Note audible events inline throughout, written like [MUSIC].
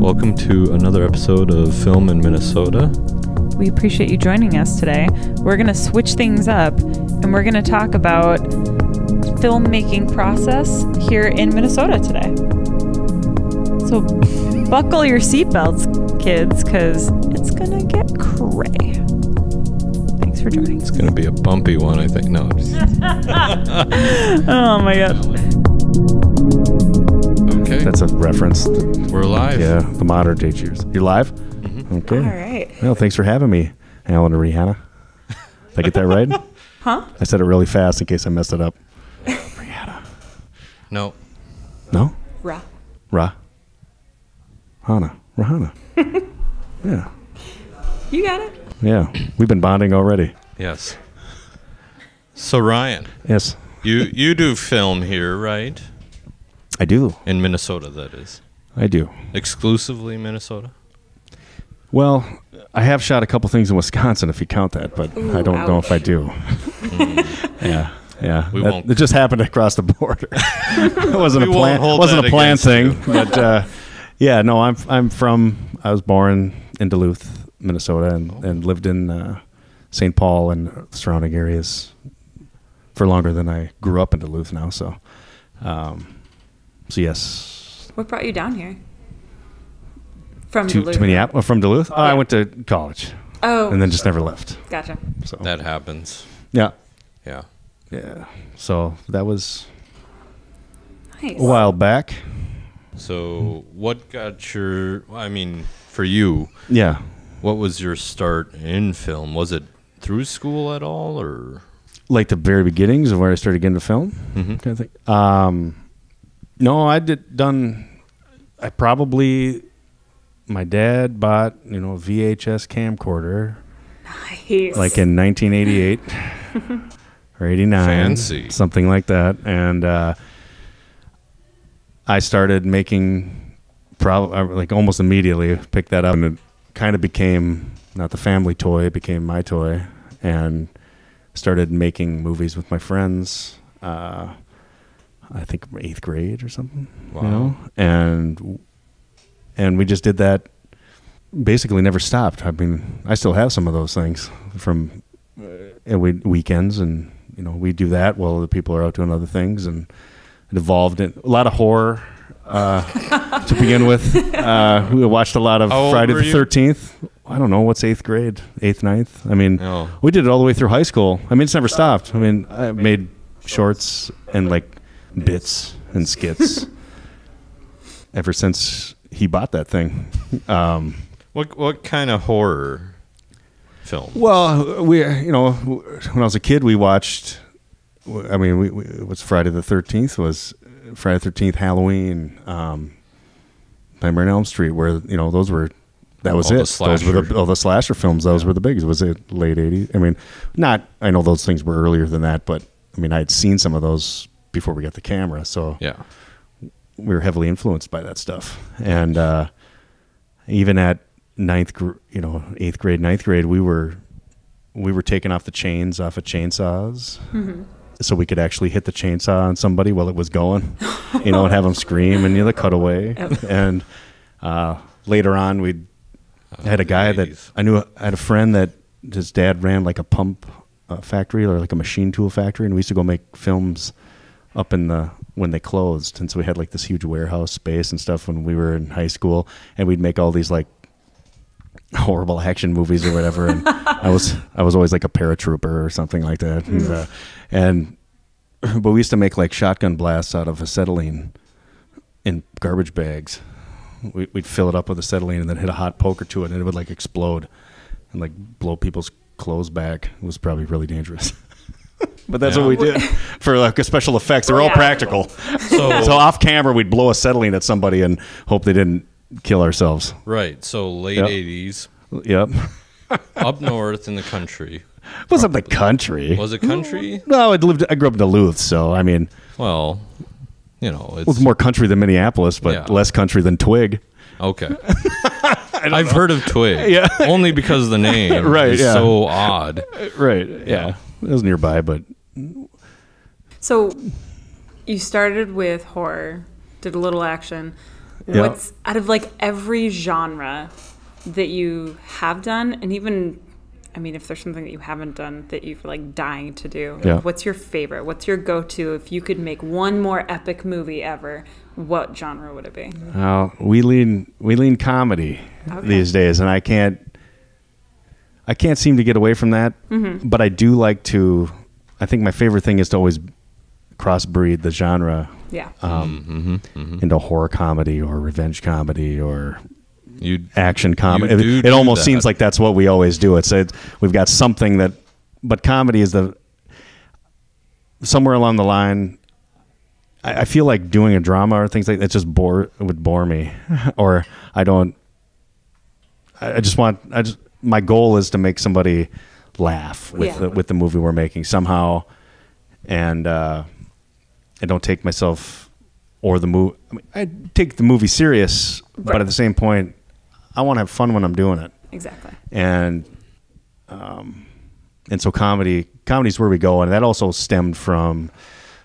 Welcome to another episode of Film in Minnesota. We appreciate you joining us today. We're going to switch things up and we're going to talk about filmmaking process here in Minnesota today. So buckle your seatbelts, kids, because it's going to get cray. Thanks for joining. It's going to be a bumpy one, I think. No, just, [LAUGHS] Oh my god. [LAUGHS] okay. That's a reference. To, We're live. yeah, the modern day cheers. You're live? Mm-hmm. Okay. All right. Well, thanks for having me, Alan and Rihanna. Did I get that right? [LAUGHS] Huh? I said it really fast in case I messed it up. Rihanna. No. No? Ra. Ra. Hana. Rahana. [LAUGHS] yeah. You got it. Yeah. We've been bonding already. Yes. So Ryan, Yes. you you do film here, right? I do. In Minnesota, that is. I do. Exclusively Minnesota. Well, I have shot a couple things in Wisconsin, if you count that, but I don't know if I do. [LAUGHS] yeah, yeah. We That- won't- It just happened across the border. [LAUGHS] it wasn't We a plan. wasn't a planned against thing, but uh, yeah. No, I'm I'm from. I was born in Duluth, Minnesota, and, Oh. and lived in uh, St. Paul and surrounding areas for longer than I grew up in Duluth. Now, so um, so yes, What brought you down here? From to, Duluth. to Minneapolis from Duluth. Oh, I went to college Oh. and then just never left. gotcha. So That happens. yeah, Yeah. yeah. So that was Nice. a while back. So what got your I mean, for you, Yeah. what was your start in film? Was it through school at all or Like the very beginnings of where I started getting to film, Mm-hmm. kind of thing. Um, no, I did done. I probably my dad bought you know a VHS camcorder Nice. like in 1988 [LAUGHS] or 89, Fancy. something like that, and uh, I started making probably like almost immediately picked that up, and it kind of became not the family toy, it became my toy, and started making movies with my friends. Uh, I think eighth grade or something, Wow. you know, and and we just did that. Basically, never stopped. I mean, I still have some of those things from uh, and we weekends, and you know, we do that while the people are out doing other things, and it evolved in a lot of horror. Uh, to begin with, [LAUGHS] uh, we watched a lot of How Friday the? Thirteenth. I don't know what's eighth grade, eighth, ninth. I mean, No. we did it all the way through high school. I mean, it's never stopped. I mean, I made shorts and like bits and skits [LAUGHS] ever since he bought that thing. Um, what what kind of horror film? well, we, you know, when I was a kid, we watched. I mean, we, we it was Friday the Thirteenth was Friday the Thirteenth, Halloween, um, Nightmare on Elm Street, where you know those were. That was All it. Those were the slasher. all the slasher films. Those were the bigs. Was it late '80s? I mean, not. I know those things were earlier than that, but I mean, I had seen some of those before we got the camera, so Yeah. we were heavily influenced by that stuff. And uh, even at ninth, gr- you know, eighth grade, ninth grade, we were we were taking off the chains off of chainsaws, so we could actually hit the chainsaw on somebody while it was going, you know, and have them scream and you know, the cutaway. [LAUGHS] And uh, later on, we I had a the guy that I knew. I had a friend that his dad ran like a pump uh, factory or like a machine tool factory, and we used to go make films up in the when they closed. And so we had like this huge warehouse space and stuff when we were in high school, and we'd make all these like horrible action movies or whatever. And [LAUGHS] I was I was always like a paratrooper or something like that. And, uh, and [CLEARS THROAT] but we used to make like shotgun blasts out of acetylene in garbage bags. We, we'd fill it up with acetylene and then hit a hot poker to it, and it would like explode and like blow people's clothes back. It was probably really dangerous. [LAUGHS] but that's Yeah. what we did [LAUGHS] for like special effects. They're oh, all Yeah. practical. [LAUGHS] So, So off camera, we'd blow acetylene at somebody and hope they didn't kill ourselves. right. So late Yep. 80s, Yep. [LAUGHS] up north in the country. It wasn't the country. Was it country? no, I lived. I grew up in Duluth, so I mean, Well, you know, it was more country than Minneapolis, but Yeah. less country than Twig. okay. I've heard of Twig, Yeah. only because of the name Right, is yeah. so odd. Right. Yeah. It was nearby, but So you started with horror, did a little action. Yeah. What's out of like every genre that you have done, and even, I mean, if there's something that you haven't done that you're like dying to do, Yeah. what's your favorite? What's your go-to? If you could make one more epic movie ever, what genre would it be? Uh, we lean we lean comedy Okay. these days, and I can't I can't seem to get away from that. Mm-hmm. But I do like to. I think my favorite thing is to always crossbreed the genre Yeah. um, mm-hmm, mm-hmm, mm-hmm. into horror comedy or revenge comedy or You action comedy. You do It, almost that. seems like that's what we always do. It's it, we've got something that, but comedy is the somewhere along the line. I, I feel like doing a drama or things like that just bore it would bore me, [LAUGHS] or I don't. I, I just want. I just my goal is to make somebody laugh with Yeah. the, with the movie we're making somehow, and uh, I don't take myself or the movie. I, mean, I take the movie serious, but at the same point, I want to have fun when I'm doing it, exactly. and um, and so comedy comedy's where we go, and that also stemmed from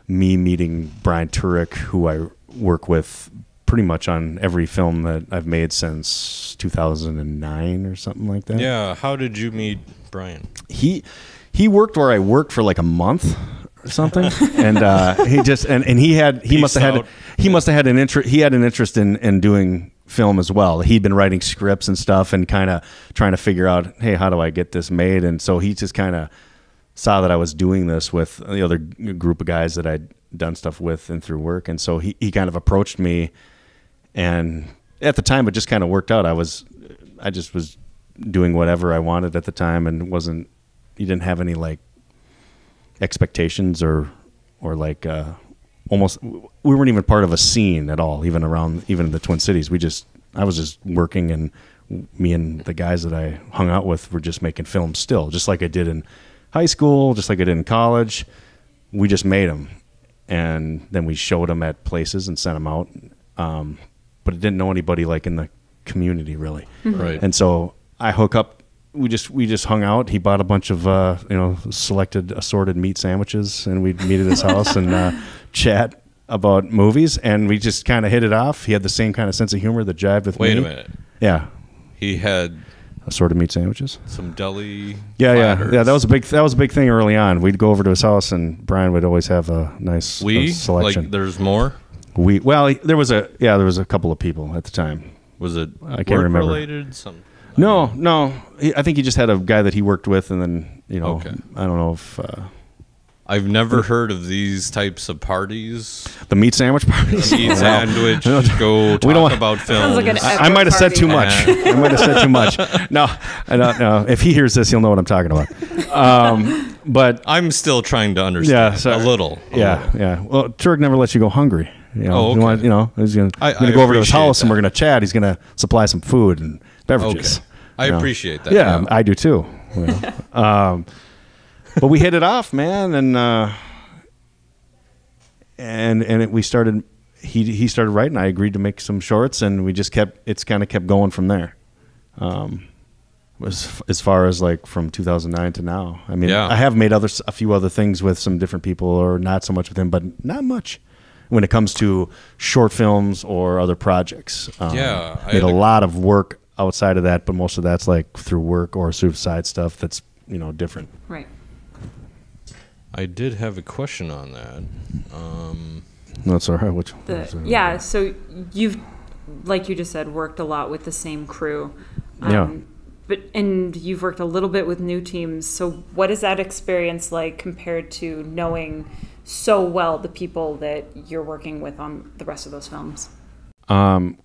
me meeting Brian Turek, who I work with pretty much on every film that I've made since 2009 or something like that yeah. How did you meet Brian? he he worked where I worked for like a month or something, [LAUGHS] and uh, he just and, and he had he Peace must have had he must have had an interest he had an interest in in doing film as well. He'd been writing scripts and stuff and kind of trying to figure out hey how do I get this made, and so he just kind of saw that I was doing this with the other group of guys that I'd done stuff with and through work, and so he he kind of approached me, and at the time it just kind of worked out. I was I just was doing whatever I wanted at the time and wasn't you didn't have any like expectations or or like uh almost we weren't even part of a scene at all even around even in the Twin Cities. We just I was just working and me and the guys that I hung out with were just making films still just like I did in high school just like I did in college. We just made them and then we showed them at places and sent them out. Um, but it didn't know anybody like in the community really Right. and so I hook up. We just we just hung out. He bought a bunch of uh, you know selected assorted meat sandwiches, and we'd meet at his [LAUGHS] house and uh, chat about movies. And we just kind of hit it off. He had the same kind of sense of humor that jived with Wait me. a minute. Yeah, He had assorted meat sandwiches. some deli. Yeah, yeah, platters. yeah. That was a big that was a big thing early on. We'd go over to his house, and Brian would always have a nice we selection. like. There's more. We well, there was a yeah, there was a couple of people at the time. Was it I can't work remember. related? Some. No, no. He, I think he just had a guy that he worked with, and then you know, Okay. I don't know if uh, I've never heard of these types of parties. the meat sandwich parties. Eat Well, [LAUGHS] sandwich. [LAUGHS] Go talk don't want- about Sounds like I, I might have said too much. I might have said too [LAUGHS] much. No, I don't know. If he hears this, he'll know what I'm talking about. Um, but I'm still trying to understand. Yeah, sorry. a little. a yeah, little. yeah. Well, Turk never lets you go hungry. You know, Oh, you, okay. want, you know, he's gonna, I- gonna I go over to his house and we're gonna chat. He's gonna supply some food and beverages. Okay. I you know. appreciate that. Yeah, I do too. you know. [LAUGHS] um, but we hit it off, man, and uh, and and it, we started. He he started writing. I agreed to make some shorts, and we just kept. It's kind of kept going from there. Um, as as far as like from 2009 to now. I mean, Yeah. I have made other a few other things with some different people, or not so much with him, but not much. When it comes to short films or other projects, um, Yeah, I made a a- lot of work outside of that, but most of that's like through work or suicide stuff. That's you know different. Right. I did have a question on that. Um, No, it's all right. Which The, yeah, so you've, like you just said, worked a lot with the same crew. Um, Yeah. But and you've worked a little bit with new teams. So what is that experience like compared to knowing so well the people that you're working with on the rest of those films? Um,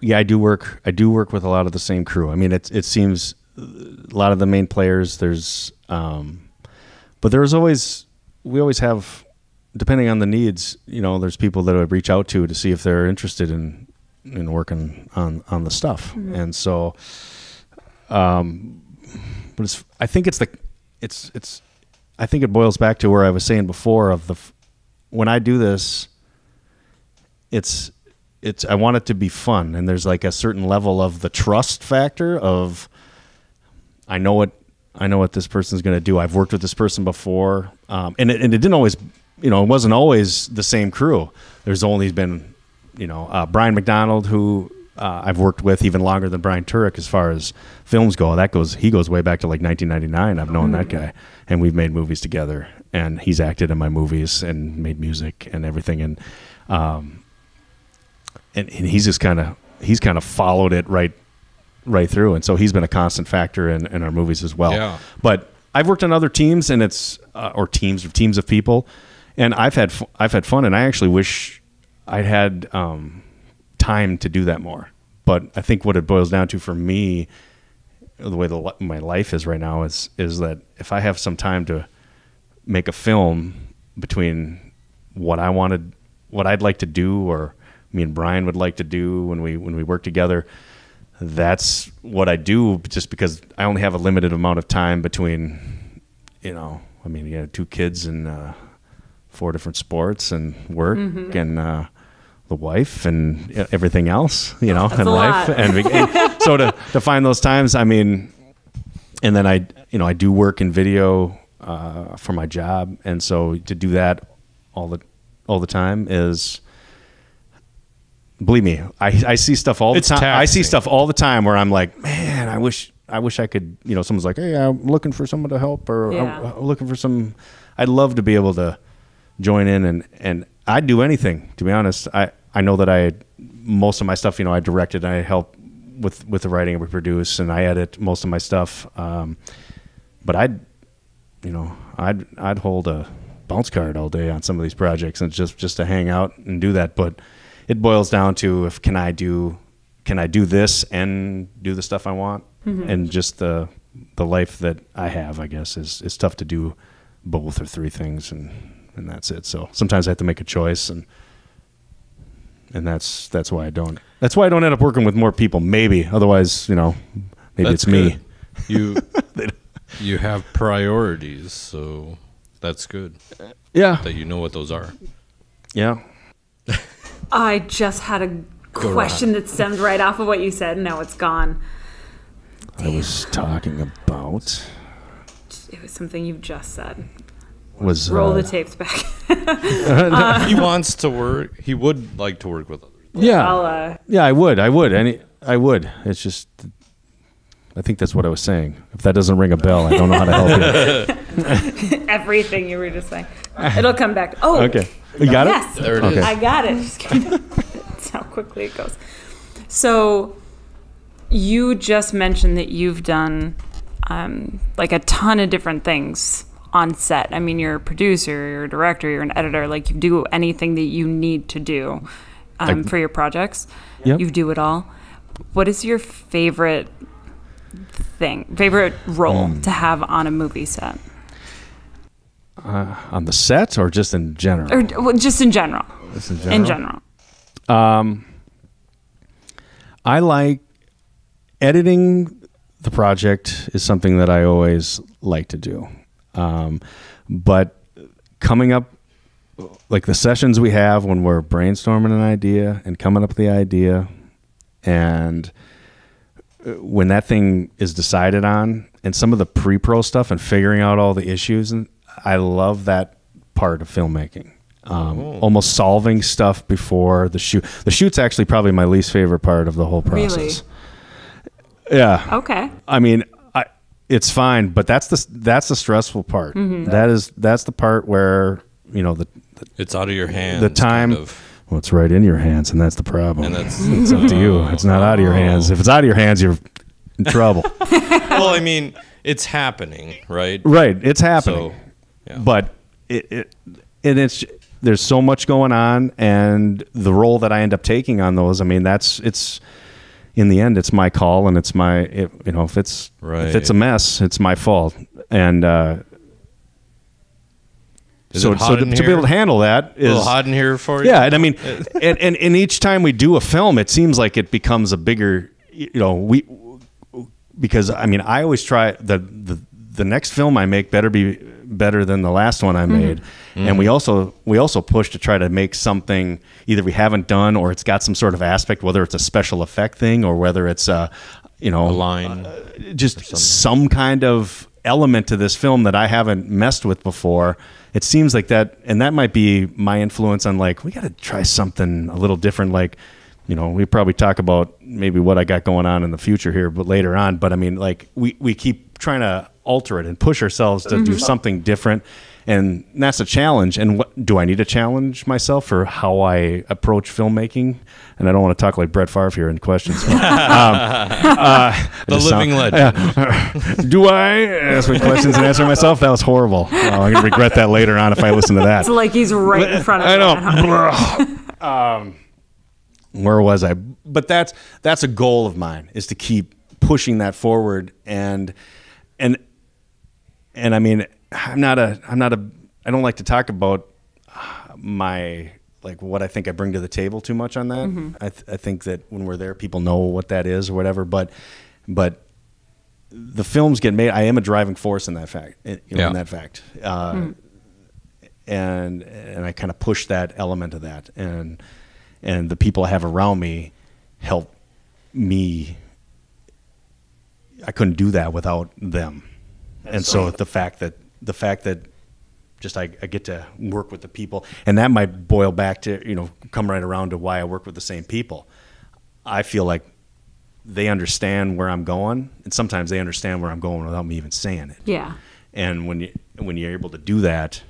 yeah, I do work. I do work with a lot of the same crew. I mean, it it seems a lot of the main players. There's, um, but there's always we always have, depending on the needs. You know, there's people that I reach out to to see if they're interested in in working on on the stuff, and so, um, but it's. I think it's the, it's it's. I think it boils back to where I was saying before of the, when I do this, it's it's I want it to be fun and there's like a certain level of the trust factor of I know what I know what this person's going to do. I've worked with this person before, um, and it, and it didn't always you know, it wasn't always the same crew. There's only been, you know, uh, Brian McDonald, who uh, I've worked with even longer than Brian Turek as far as films go. That goes, he goes way back to like 1999. I've known that guy, and we've made movies together. And he's acted in my movies and made music and everything. And um, and, and he's just kind of he's kind of followed it right right through, and so he's been a constant factor in, in our movies as well. Yeah. But I've worked on other teams, and it's uh, or teams of teams of people, and I've had I've had fun, and I actually wish I had um, time to do that more. But I think what it boils down to for me, the way the, my life is right now, is is that if I have some time to make a film between what I wanted, what I'd like to do, or me and Brian would like to do when we when we work together. That's what I do, just because I only have a limited amount of time between, you know, I mean, you got two kids and uh, four different sports and work and uh, the wife and everything else, you know, and a life. lot. And, we, and [LAUGHS] so to to find those times, I mean, and then I you know I do work in video uh, for my job, and so to do that all the all the time is believe me, I, I see stuff all the It's time. I see stuff all the time where I'm like, man, I wish I wish I could. You know, someone's like, hey, I'm looking for someone to help, or Yeah. I'm looking for some. I'd love to be able to join in, and and I'd do anything. To be honest, I I know that I most of my stuff. You know, I directed, and I help with with the writing, and we produce, and I edit most of my stuff. Um, but I'd you know I'd I'd hold a bounce card all day on some of these projects and just just to hang out and do that. But it boils down to if can I do can I do this and do the stuff I want and just the the life that I have I guess is is tough to do both or three things and and that's it. So sometimes I have to make a choice and and that's that's why I don't that's why I don't end up working with more people maybe otherwise you know maybe That's it's me. You [LAUGHS] you have priorities, so that's good Yeah. that you know what those are. Yeah. [LAUGHS] I just had a question that stemmed right off of what you said, and now it's gone. I was talking about It was something you've just said. Was Roll uh, the tapes back. [LAUGHS] he wants to work. He would like to work with others. yeah I'll, uh, yeah I would I would any I would it's just I think that's what I was saying if that doesn't ring a bell I don't know how to help you [LAUGHS] everything you were just saying. It'll come back. Oh, okay you got it. yes. it There it Okay. is. I got it. Just kidding. [LAUGHS] That's how quickly it goes. So, you just mentioned that you've done um, like a ton of different things on set. I mean, you're a producer, you're a director, you're an editor. Like, you do anything that you need to do um, for your projects. Yep. You do it all. What is your favorite thing, favorite role Hmm. to have on a movie set? on the set or just in general Or well, just in general? Just in In general? general. I like editing the project is something that I always like to do. Um, but coming up like the sessions we have when we're brainstorming an idea and coming up with the idea and uh, when that thing is decided on and some of the pre-pro stuff and figuring out all the issues and I love that part of filmmaking. Um, almost solving stuff before the shoot. The shoot's actually probably my least favorite part of the whole process. Really? process. Yeah. Okay. I mean, I, it's fine, but that's the that's the stressful part. Mm-hmm. That is that's the part where you know the the, It's out of your hands. the time. kind of. Well, it's right in your hands, and that's the problem. And that's- [LAUGHS] it's up to you. It's not out of your hands. If it's out of your hands, you're in trouble. [LAUGHS] well, I mean, it's happening, right? right. It's happening. So, yeah. but it, it and it's there's so much going on and the role that I end up taking on those I mean that's it's in the end it's my call and it's my it, you know if it's if it's a mess it's my fault. And uh Is so, so to, to be able to handle that is a little hot in here for you. yeah, and I mean, [LAUGHS] and, and and each time we do a film, it seems like it becomes a bigger, you know, we because I mean, I always try the the the next film I make better be better than the last one I mm-hmm. made, and mm-hmm. we also we also push to try to make something either we haven't done or it's got some sort of aspect, whether it's a special effect thing or whether it's a you know A line. Uh, just some kind of element to this film that I haven't messed with before. It seems like that, and that might be my influence on like we got to try something a little different. Like, you know, we probably talk about maybe what I got going on in the future here, but later on. But I mean, like we we keep trying to alter it and push ourselves to do something different. And that's a challenge. And what do I need to challenge myself for how I approach filmmaking? And I don't want to talk like Brett Favre here in questions. [LAUGHS] um, uh, The living sound- legend. [LAUGHS] do I ask my questions and answer myself? That was horrible. Oh, I'm gonna regret that later on if I listen to that. It's like he's right in front of me. I you. know. [LAUGHS] um, where was I? But that's that's a goal of mine is to keep pushing that forward and and and I mean I'm not a I'm not a I don't like to talk about my like what I think I bring to the table too much on that. I, th- I think that when we're there, people know what that is or whatever. But but the films get made. I am a driving force in that fact. You know, Yeah. In that fact. Uh, and and I kind of push that element of that, and and the people I have around me help me. I couldn't do that without them, and so the fact that the fact that just I, I get to work with the people, and that might boil back to you know come right around to why I work with the same people. I feel like they understand where I'm going, and sometimes they understand where I'm going without me even saying it. Yeah. And when you when you're able to do that,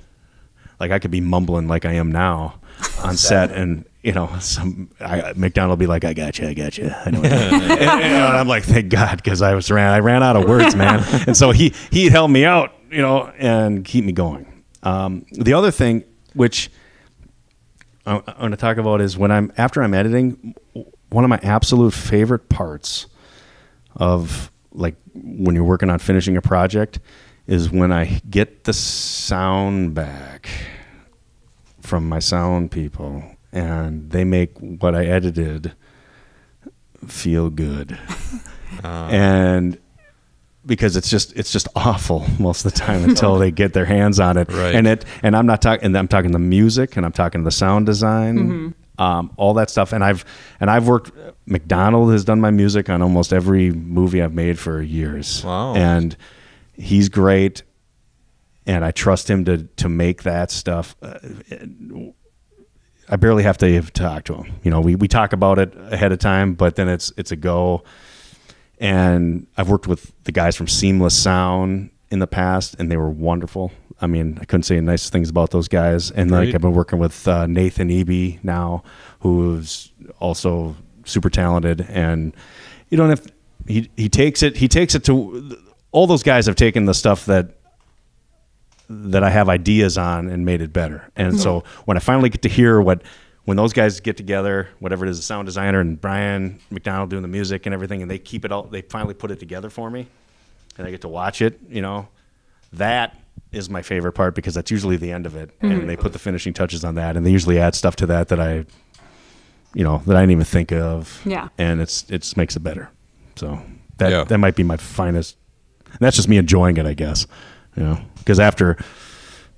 like I could be mumbling like I am now [LAUGHS] on set, and you know, some I, McDonald will be like, "I got you, I got you," I know. [LAUGHS] and, and I'm like, "Thank God," because I was ran I ran out of words, man. [LAUGHS] and so he he helped me out, you know, and keep me going. Um, the other thing, which I, I want to talk about, is when I'm after I'm editing, one of my absolute favorite parts of like when you're working on finishing a project is when I get the sound back from my sound people and they make what I edited feel good. [LAUGHS] and because it's just it's just awful [LAUGHS] most of the time until they get their hands on it. Right. And it and I'm not talking and I'm talking the music and I'm talking the sound design, um, all that stuff. And I've and I've worked. McDonald has done my music on almost every movie I've made for years. Wow. And he's great, and I trust him to to make that stuff. Uh, I barely have to talk to him. You know, we, we talk about it ahead of time, but then it's it's a go. And I've worked with the guys from Seamless Sound in the past, and they were wonderful. I mean, I couldn't say nice things about those guys. And like I've been working with uh, Nathan Eby now, who's also super talented. And you don't have he he takes it he takes it to all those guys have taken the stuff that that I have ideas on and made it better. And so hmm. when I finally get to hear what when those guys get together, whatever it is, the sound designer and Brian McDonald doing the music and everything, and they keep it all, they finally put it together for me, and I get to watch it. You know, that is my favorite part because that's usually the end of it, and hmm. they put the finishing touches on that, and they usually add stuff to that that I, you know, that I didn't even think of. Yeah. and it's it just makes it better. So that Yeah. that might be my finest. And that's just me enjoying it, I guess. You know, because after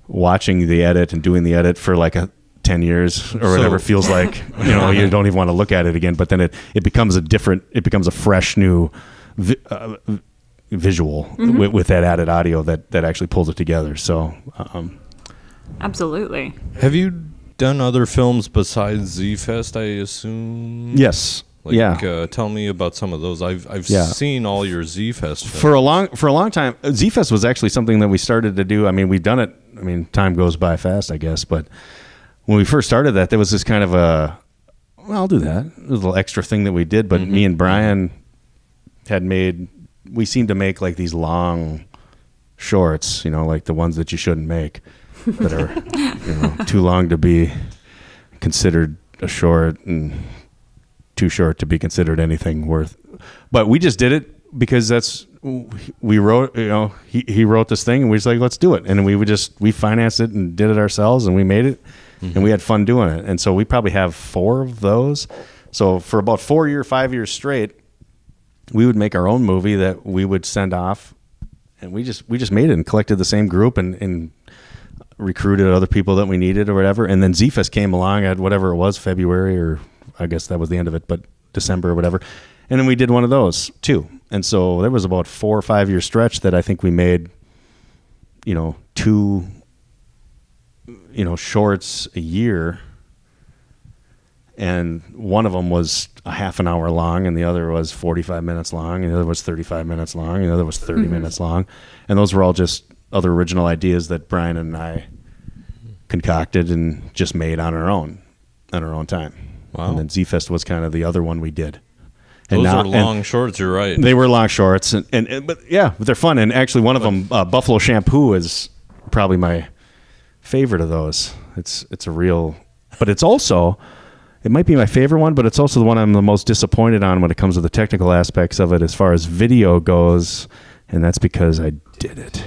watching the edit and doing the edit for like a 10 years or whatever So- feels like you know you don't even want to look at it again but then it, it becomes a different it becomes a fresh new vi- uh, visual with, with that added audio that that actually pulls it together so um, Absolutely. Have you done other films besides Z Fest? I assume. yes Like, yeah. Uh, tell me about some of those. I've I've Yeah. seen all your Z Fest for a long for a long time uh, zfest was actually something that we started to do. I mean we've done it i mean time goes by fast i guess but when we first started that there was this kind of a well i'll do that. A little extra thing that we did but mm-hmm. me and mm-hmm. brian had made we seemed to make like these long shorts you know like the ones that you shouldn't make that are you know too long to be considered a short and too short to be considered anything worth. But we just did it because that's we wrote. You know, he he wrote this thing, and we was like, let's do it. And we would just we financed it and did it ourselves, and we made it, and mm-hmm. we had fun doing it. And so we probably have four of those. So for about four year, five years straight, we would make our own movie that we would send off, and we just we just made it and collected the same group and and recruited other people that we needed or whatever. And then ZFest came along at whatever it was, February or I guess that was the end of it, but December or whatever. And then we did one of those too. And so there was about four or five year stretch that I think we made you know, two, you know, shorts a year. And one of them was a half an hour long, and the other was 45 minutes long, and the other was 35 minutes long, and the other was 30 mm-hmm. minutes long. And those were all just other original ideas that Brian and I concocted and just made on our own, on our own time. Wow. And then Z Fest was kind of the other one we did. And Those now- are long shorts. You're right. they were long shorts, and, and, and- but yeah, but they're fun. And actually, one of them, uh, Buffalo Shampoo, is probably my favorite of those. It's it's a real, but it's also it might be my favorite one, but it's also the one I'm the most disappointed on when it comes to the technical aspects of it, as far as video goes, and that's because I did it.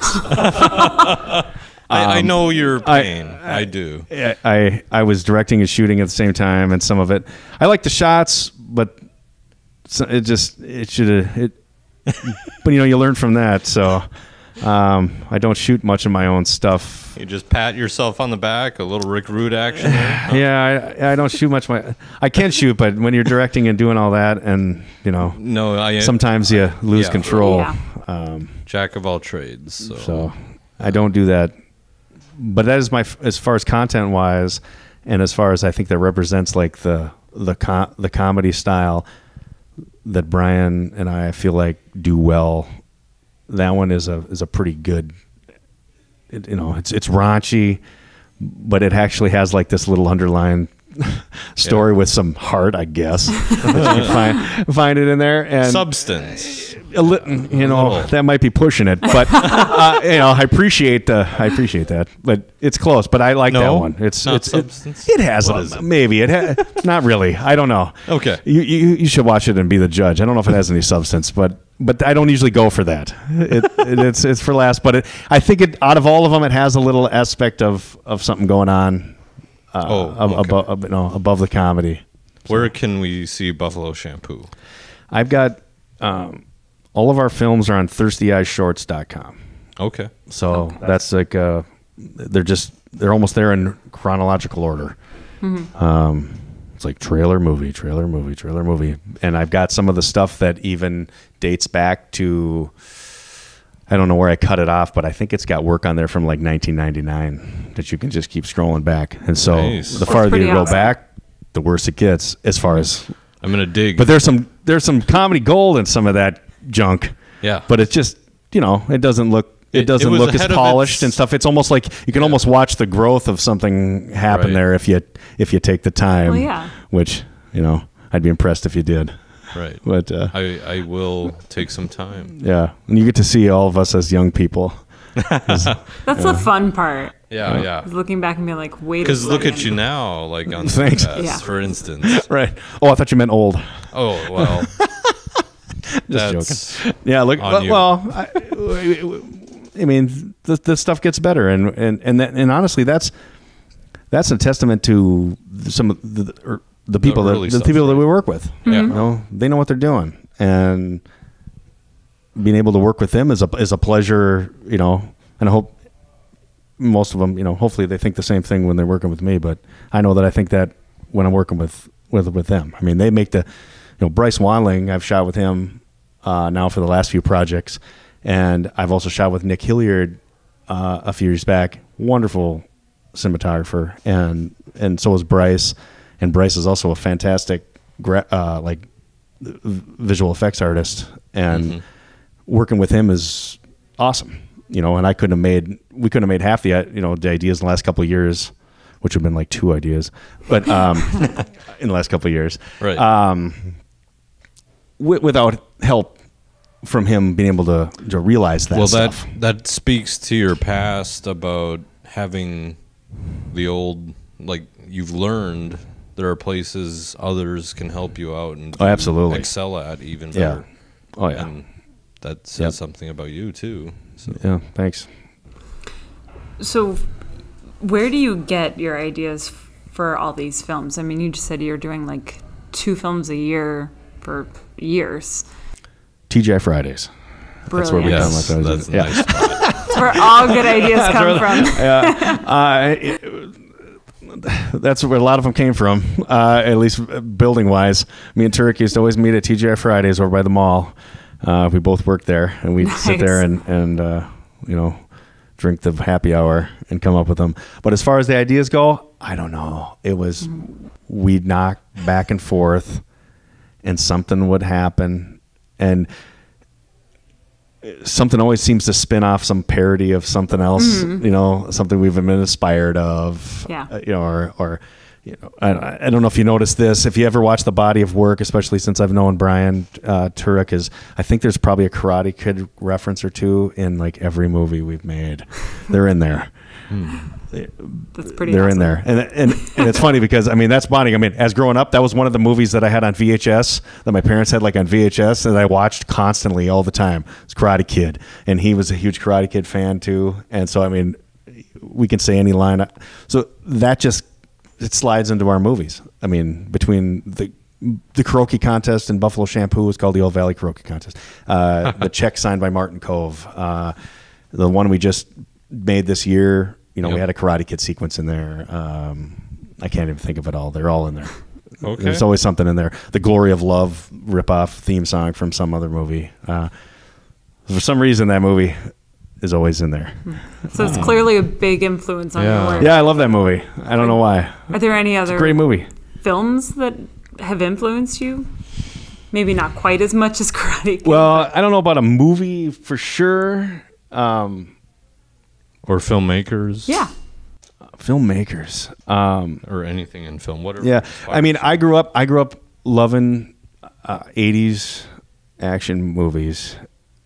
[LAUGHS] [LAUGHS] I, I know your Um, I- pain. I, do. I, I I was directing and shooting at the same time, and some of it I like the shots, but it just it should have it. [LAUGHS] but you know, you learn from that. So um, I don't shoot much of my own stuff. You just pat yourself on the back. A little Rick Rude action. There. [LAUGHS] Yeah, I, I don't shoot much. My I can shoot, but when you're directing and doing all that, and you know, No, I sometimes you lose Yeah. control. Yeah. Um, jack of all trades. So, So I don't do that. But that is my as far as content wise, and as far as I think that represents like the the com- the comedy style that Brian and I feel like do well. That one is a is a pretty good. It, you know, it's it's raunchy, but it actually has like this little underlying [LAUGHS] story with some heart, I guess. [LAUGHS] find find it in there and substance. a li- you know little. that might be pushing it, but [LAUGHS] uh, you know I appreciate the I appreciate that, but it's close. But I like that one. It's Not it's substance? It, it has a- it? maybe it ha- not really. I don't know. Okay. you, you you should watch it and be the judge. I don't know if it has any substance, but but I don't usually go for that. It, it, it's it's for last, but it, I think it out of all of them, it has a little aspect of of something going on. Uh, Oh, okay. above you know, above the comedy. Where can we see Buffalo Shampoo? I've got um, all of our films are on thirstyeyeshorts.com. Okay. So that's like uh, they're just they're almost there in chronological order. Um, it's like trailer movie, trailer movie, trailer movie, and I've got some of the stuff that even dates back to. I don't know where I cut it off, but I think it's got work on there from like 1999 that you can just keep scrolling back. And so Nice. the farther you go awesome. back, the worse it gets as far as. I'm gonna dig. But there's some there's some comedy gold in some of that junk. Yeah. But it just you know it doesn't look It- it, it doesn't was look as polished its- and stuff. It's almost like you can almost watch the growth of something happen Right. there if you if you take the time. Well, yeah. Which you know I'd be impressed if you did. Right. But uh, I I will take some time. yeah, and you get to see all of us as young people. [LAUGHS] That's the fun part. Yeah, yeah. is Looking back and being like, wait. Because look at second. you now, like on [LAUGHS] Thanks. Thanks. Yeah. for instance. [LAUGHS] Right. Oh, I thought you meant old. Oh well. Just That's joking. Yeah. Look. On Well, well, I, I mean, the, the stuff gets better, and and and that, and honestly, that's that's a testament to some of the or the people that early the stuff, people that we work with. Yeah. You know, they know what they're doing, and being able to work with them is a is a pleasure. You know, and I hope most of them, you know, hopefully they think the same thing when they're working with me. But I know that I think that when I'm working with with with them. I mean, they make the, you know, Bryce Wanling. I've shot with him uh, now for the last few projects, and I've also shot with Nick Hilliard uh, a few years back. Wonderful cinematographer, and and so is Bryce. And Bryce is also a fantastic, gra- uh, like, visual effects artist, and working with him is awesome. You know, and I couldn't have made we couldn't have made half the uh, you know the ideas in the last couple of years, which have been like two ideas, but um, [LAUGHS] in the last couple of years, right. um, wi- without help from him being able to to realize that well, stuff. that that speaks to your past about having the old like you've learned there are places others can help you out and Oh, absolutely. excel at even yeah. better. Oh yeah. And that says Yep. something about you too. So yeah. Thanks. So, where do you get your ideas for all these films? I mean, you just said you're doing like two films a year for years. TGI Fridays. That's where we Brilliant. come yes, with those. that's Yeah. nice. [LAUGHS] That's where all good ideas come from. [LAUGHS] uh, it- that's where a lot of them came from, uh, at least building wise. Me and Turk used to always meet at TGI Fridays over by the mall. Uh, we both worked there, and we'd [LAUGHS] sit there and and uh, you know drink the happy hour and come up with them. But as far as the ideas go, I don't know. It was we'd knock back and forth, and something would happen, and something always seems to spin off some parody of something else. You know, something we've been inspired of. Yeah. uh, you know, or or. You know, I, I don't know if you noticed this. If you ever watch the body of work, especially since I've known Brian uh, Turek, is I think there's probably a Karate Kid reference or two in like every movie we've made. [LAUGHS] They're in there. That's pretty. They're awesome. in there, and, and and it's funny because I mean that's bonding. I mean, as growing up, that was one of the movies that I had on VHS that my parents had like on VHS that I watched constantly all the time. It's Karate Kid, and he was a huge Karate Kid fan too. And so I mean, we can say any line. So that just it slides into our movies. I mean, between the the karaoke contest in Buffalo Shampoo was called the All Valley Karaoke Contest. Uh, [LAUGHS] the check signed by Martin Kove. Uh, the one we just made this year, you know, we had a Karate Kid sequence in there. Um, I can't even think of it all. They're all in there. [LAUGHS] Okay. There's always something in there. The Glory of Love ripoff theme song from some other movie. Uh, for some reason, that movie is always in there. So it's clearly a big influence on Yeah. your work. Yeah, I love that movie. I don't know why. Are there any other Great movie. films that have influenced you? Maybe not quite as much as [LAUGHS] Karate Kid. Well, I don't know about a movie for sure. Um, or filmmakers. yeah. filmmakers. Um, Or anything in film. Whatever. yeah, I mean, I grew up. I grew up loving uh, '80s action movies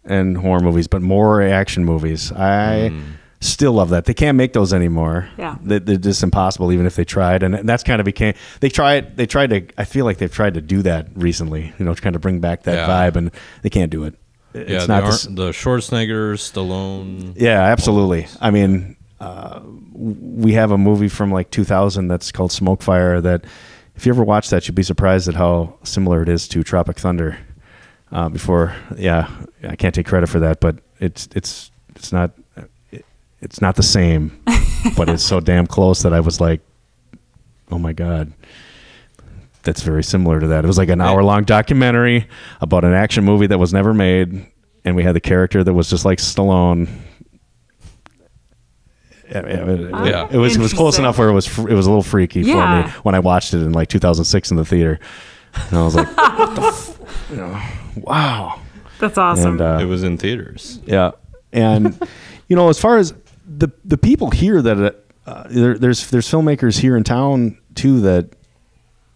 and horror movies, but more action movies. I still love that. They can't make those anymore. Yeah. they, they're just impossible, even if they tried. And that's kind of became. They tried. They tried to. I feel like they've tried to do that recently. You know, to kind of bring back that Yeah. vibe, and they can't do it. It's yeah, not the, the s- Ar- the Schwarzenegger, Stallone. yeah, absolutely. I mean, uh, we have a movie from like 2000 that's called Smokefire. That, if you ever watch that, you'd be surprised at how similar it is to Tropic Thunder. Uh, before, yeah, I can't take credit for that, but it's it's it's not it, it's not the same, but it's so [LAUGHS] damn close that I was like, oh my god. That's very similar to that. It was like an hour long documentary about an action movie that was never made, and we had the character that was just like Stallone. Yeah, it, it- Yeah. it was it was close enough where it was it was a little freaky for me when I watched it in like 2006 in the theater, and I was like, [LAUGHS] what the f-? You know, wow. That's awesome. And uh, It was in theaters. yeah, and you know, as far as the the people here that uh, there, there's there's filmmakers here in town too that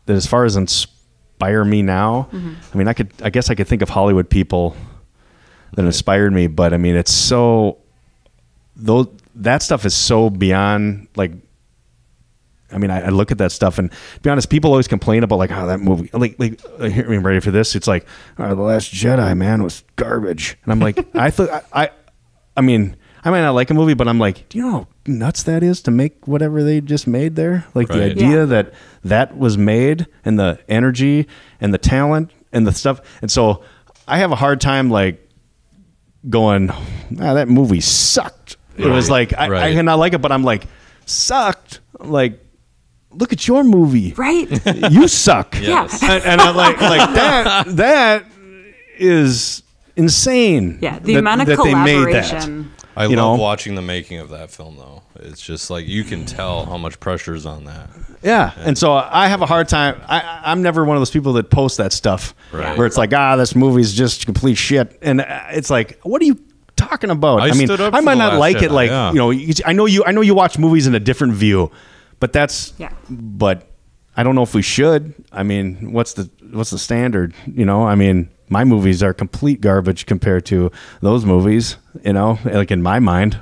that as far as inspire me now. I mean, I could I guess I could think of Hollywood people that inspired me, but I mean, it's so those that stuff is so beyond like. I mean, I, I look at that stuff, and to be honest, people always complain about like, oh, that movie, like, like, uh, hear me ready for this? It's like, oh, the Last Jedi, man, was garbage, and I'm like, [LAUGHS] I thought, I, I, I mean, I might not like a movie, but I'm like, do you know how nuts that is to make whatever they just made there? Like the Right. idea Yeah. that that was made, and the energy, and the talent, and the stuff, and so I have a hard time like going, ah, that movie sucked. It was Right, like I, I right. cannot like it, but I'm like, sucked. Like, look at your movie. right? [LAUGHS] You suck. Yes. [LAUGHS] And, and I'm like, like that. That is insane. Yeah. The that- amount of that they made that. collaboration. I You love know? watching the making of that film, though. It's just like you can tell how much pressure's on that. Yeah, and so I have a hard time. I, I'm never one of those people that post that stuff Right. where it's like, ah, this movie's just complete shit, and uh, it's like, what are you talking about? I mean, I might not Last like it, like yeah. you know, you, I know you, I know you watch movies in a different view, but that's Yeah. But I don't know if we should. I mean, what's the what's the standard? You know, I mean, my movies are complete garbage compared to those movies. You know, like in my mind.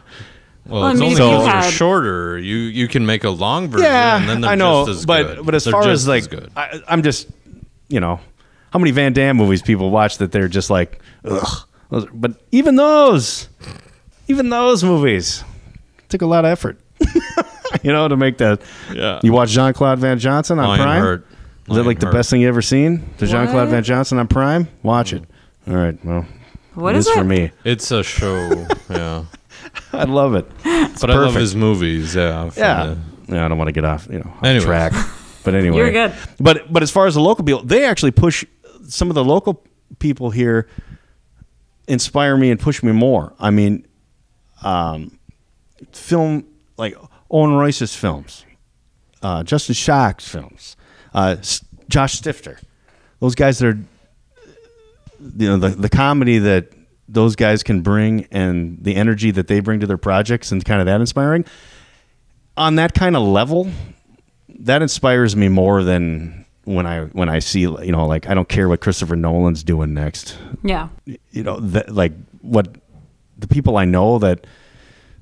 Well, Well, I it's mean, only if you because they're shorter. You you can make a long version, Yeah, and then they're I know, just as but good. but as They're far just as like, good. I, I'm just, you know, how many Van Damme movies people watch that they're just like, ugh. Those- But even those, even those movies took a lot of effort, [LAUGHS] you know, to make that. Yeah. You watch Jean Claude Van Johnson on Lion Prime. Heart. Is that like the Lionheart. best thing you ever seen? The Jean Claude Van Johnson on Prime? Watch it. All right. Well, What it is is for it? me. It's a show, [LAUGHS] yeah. I love it. but I love perfect. his movies, yeah. from Yeah. the- Yeah, I don't want to get off, you know, off Anyways. track. [LAUGHS] But anyway, You're good. But but as far as the local people, they actually push some of the local people here inspire me and push me more. I mean, um, film like Owen Royce's films, uh, Justin Schock's films, uh, Josh Stifter, those guys that are, you know, the, the comedy that those guys can bring and the energy that they bring to their projects and kind of that inspiring. On that kind of level, that inspires me more than when I when I see you know like I don't care what Christopher Nolan's doing next Yeah. you know that like what the people I know that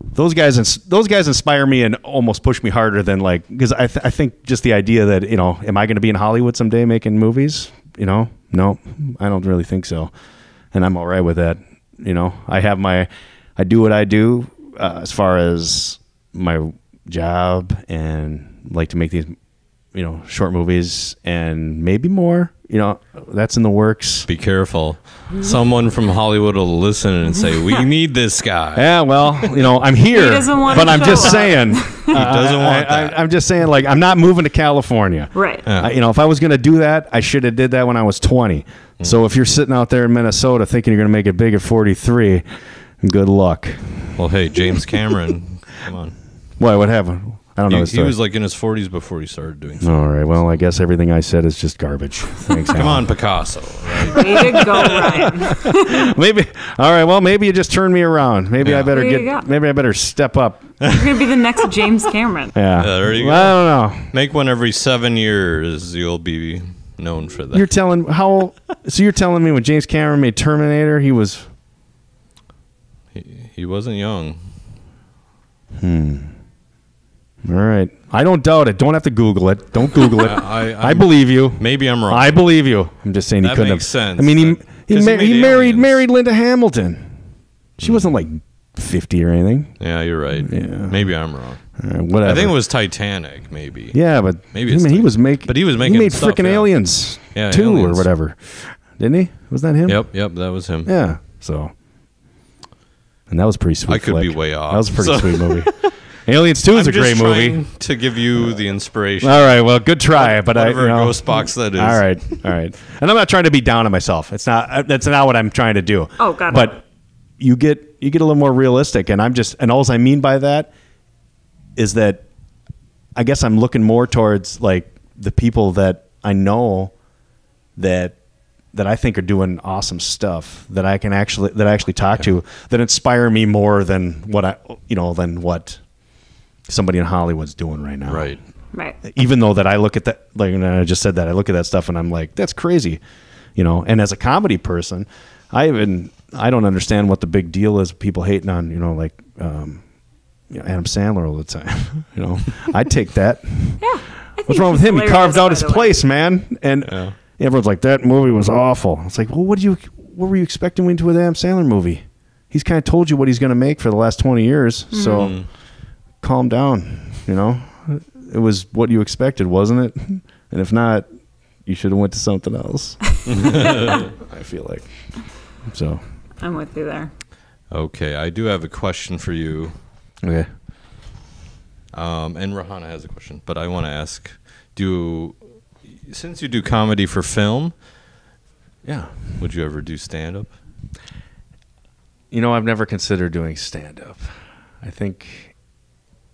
those guys those guys inspire me and almost push me harder than like because I th- I think just the idea that you know am I going to be in Hollywood someday making movies? You know? No I don't really think so. And I'm all right with that. You know? I have my I do what I do uh, as far as my job and like to make these you know short movies and maybe more you know that's in the works Be careful. Someone from Hollywood will listen and say, "We [LAUGHS] need this guy." Yeah, well, you know, I'm [LAUGHS] here, doesn't want but to I'm just up. saying. [LAUGHS] he uh, doesn't want I, that. am just saying, like, I'm not moving to California. Right. Yeah. I- you know, if I was going to do that, I should have did that when I was 20. Mm. So if you're sitting out there in Minnesota thinking you're going to make it big at 43, good luck. Well, hey, James Cameron, come on. Why? What happened? I don't know. He, the he was like in his 40s before he started doing. All right. Well, I guess everything I said is just garbage. [LAUGHS] Thanks. Come on, Picasso. Right? Way to go, Ryan. [LAUGHS] Maybe. All right. Well, maybe you just turned me around. Maybe I better There get. go. Maybe I better step up. You're gonna be the next James Cameron. Yeah. there you Well, I don't know. Make one every seven years. You'll be known for that. You're telling how? So you're telling me when James Cameron made Terminator, he was he, he wasn't young. Hmm. All right. I don't doubt it. Don't have to Google it. Don't Google it. [LAUGHS] I- I, I'm- believe you. Maybe I'm wrong. I believe you. I'm just saying he That couldn't makes have. sense, I mean, he he, he mar- he married married Linda Hamilton. She hmm. wasn't like 50 or anything. yeah, you're right. Yeah. Maybe I'm wrong. Right, whatever. I think it was Titanic. Maybe. Yeah, but Maybe I mean, he was making. but he was making He made freaking yeah. aliens Yeah, too or whatever, didn't he? Was that him? Yep. Yep. That was him. Yeah. So, and that was pretty sweet. I could be way off, That was a pretty so- sweet movie. [LAUGHS] Aliens Two is I'm a great movie. to give you the inspiration. All right, well, good try, but I, Whatever you know, ghost box that is. All right, all right, and I'm not trying to be down on myself. It's not. uh, That's not what I'm trying to do. Oh, God. it. But you get you get a little more realistic, and I'm just and all I mean by that is that I guess I'm looking more towards like the people that I know that that I think are doing awesome stuff that I can actually that I actually talk to that inspire me more than what I you know than what somebody in Hollywood's doing right now Right. Right. even though that I look at that, like and I just said that, I look at that stuff and I'm like, that's crazy, you know. And as a comedy person, I even I don't understand what the big deal is. People hating on, you know, like um, you know, Adam Sandler all the time. [LAUGHS] you know, I take that. [LAUGHS] Yeah. What's wrong with him? He carved out his the way. place, man. And Yeah. everyone's like, that movie was awful. It's like, well, what do you, what were you expecting into an Adam Sandler movie? He's kind of told you what he's going to make for the last twenty years. So Mm. Calm down. You know, it was what you expected, wasn't it? And if not, you should have went to something else. [LAUGHS] I feel like so. I'm with you there. Okay. I do have a question for you. Okay. Um, and Rahana has a question, but I want to ask: Do since you do comedy for film, Yeah. would you ever do stand up? You know, I've never considered doing stand up. I think